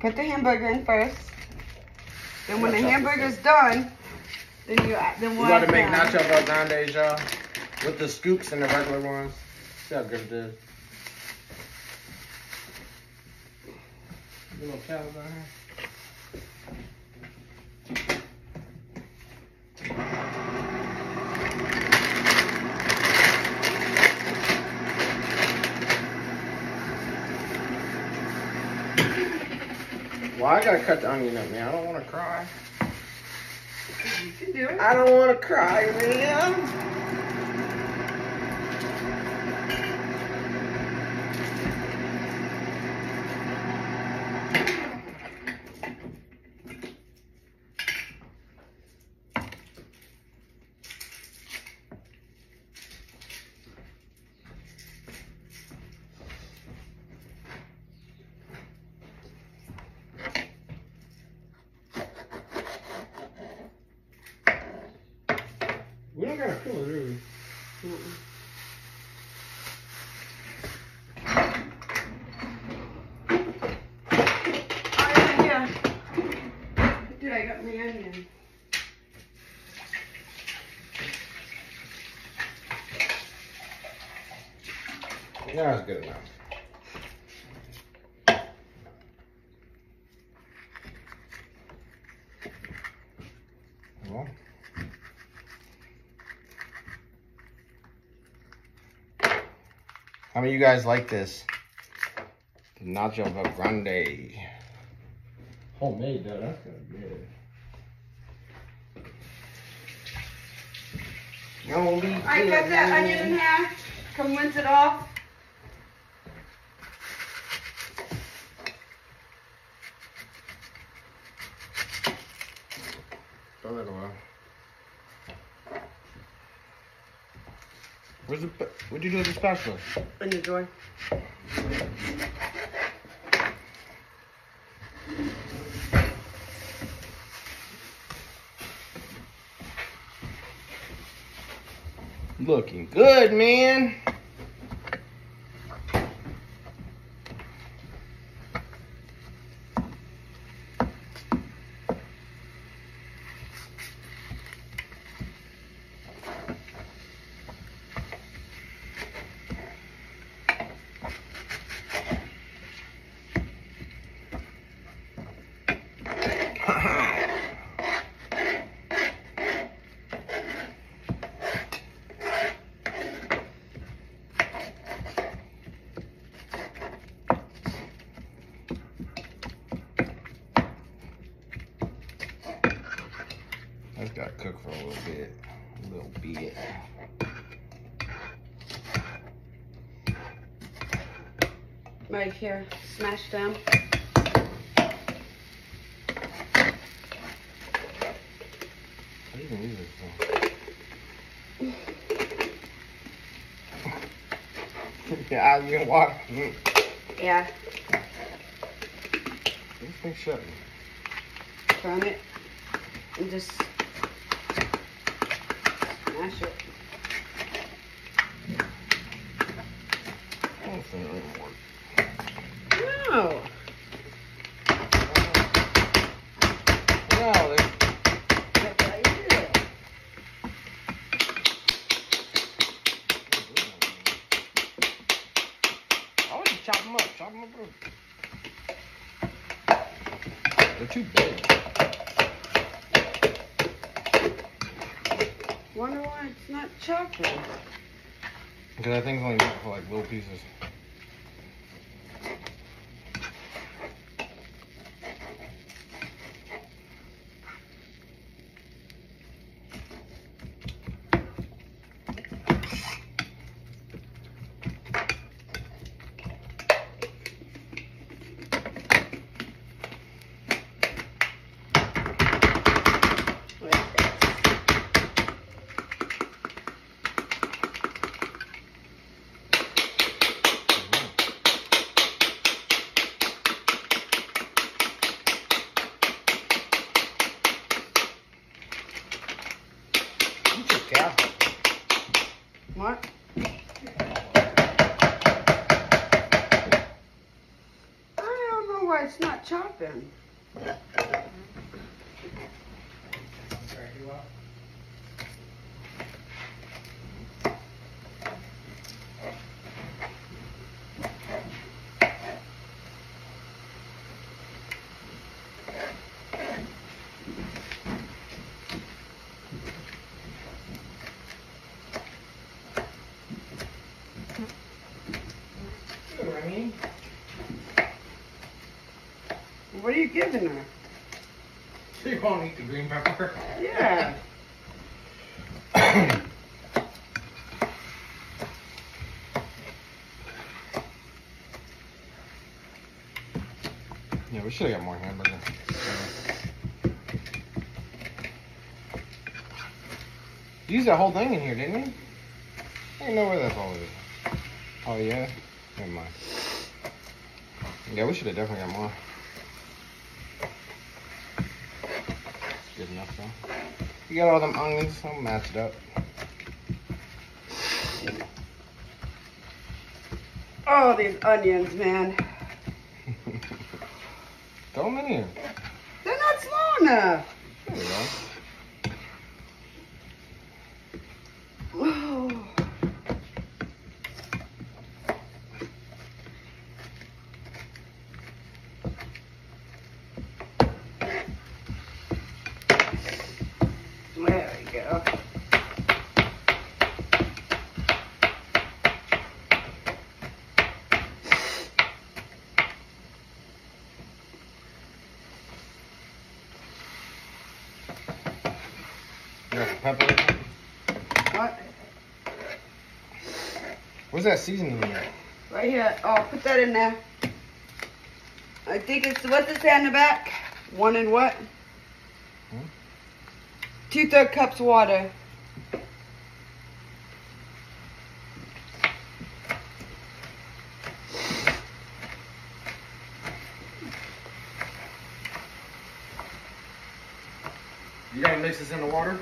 Put the hamburger in first. Then when the hamburger's done, then you add- then we'll about to make nacho grandes, y'all. With the scoops and the regular ones. See how good it is. You little cows down here. I gotta cut the onion up, man. I don't want to cry. You can do it. I don't want to cry, man. Gotta kill it, do? Oh, yeah, yeah. Dude, I got my onion. Yeah, that's good enough. Well. How many of you guys like this? The Nacho Bell Grande. Homemade though, that's gonna be good. Gonna I cut that onion in half. Come rinse it off. Throw that away. The, what'd you do with the spatula? In the drawer. Looking good, man. Gotta cook for a little bit. A little bit. Right here. Smash them. You even use this I was gonna walk. Mm. Yeah. This thing shut. Turn it. And just smash it. This thing doesn't work. No. No, they, That's how you do it. I would just chop them up. Chop them up. They're too big. Wonder why it's not chocolate. Because I think it's only meant for like little pieces. cow. Mark? I don't know why it's not chopping. Sorry, you up? What are you giving her? So you won't eat the green pepper? Yeah. yeah, we should have got more hamburger. You used that whole thing in here, didn't you? I didn't know where that all is. Oh yeah? Never mind. Yeah, we should have definitely got more. Good enough though. You got all them onions all matched up. Oh, these onions, man. Throw them in here. They're not small enough. There we go. Oh. There we go. Pepper? What? Where's that seasoning in there? Right here. Oh, put that in there. I think it's what's it say on the back? One and what? Hmm? Two third cups water. You gotta mix this in the water?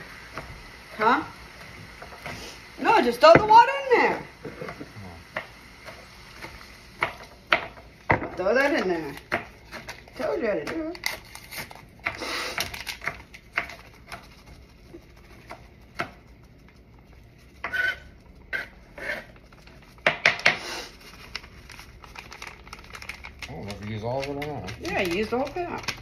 Huh? No, just throw the water in there. Throw that in there. Told you how to do it. Oh, I know you use all of it not. Yeah, use the whole pot.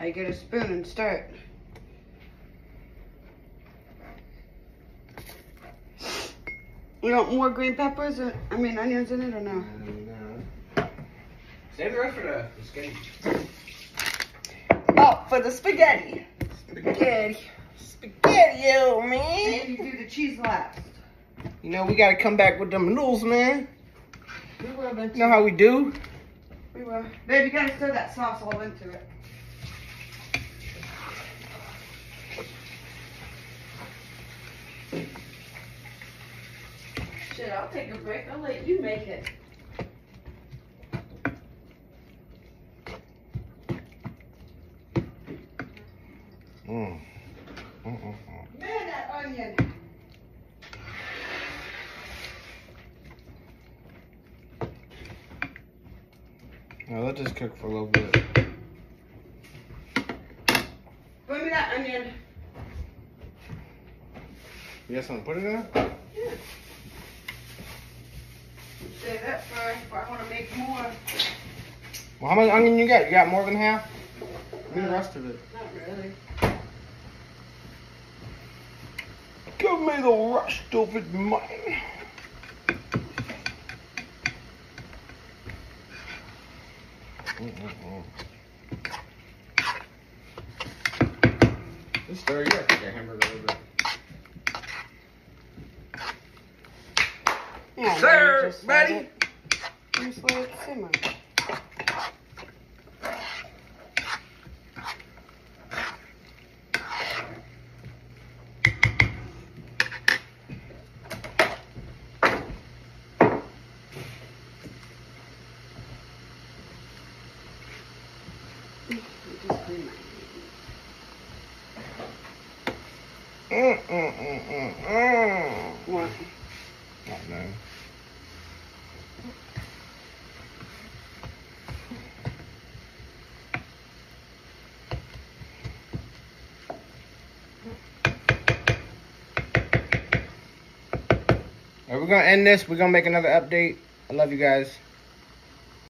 Now you get a spoon and stir it. You want more green peppers? Or, I mean onions in it or no? Save the rest for the, the skate. Oh, for the spaghetti. Spaghetti. Spaghetti, yo, man. And you do the cheese last. You know, we gotta come back with them noodles, man. We will. You know how we do? We will. Babe, you gotta stir that sauce all into it. Shit, I'll take a break. I'll let you make it. Mm. Mm-mm-mm. Man, that onion. Now let this cook for a little bit. Bring me that onion. You got something to put it in? Yeah. Save that for if I want to make more. Well, how much onion you got? You got more than half? Give me the rest of it. Not really. Give me the rest of it, man. Mm-mm-mm. This stir, you have to get hamburger a little bit. Sir, you just let buddy. Just let it simmer. Just clean my Mm, mm, mm, mm, mm. What? Oh, no. We're gonna end this. We're gonna make another update. I love you guys.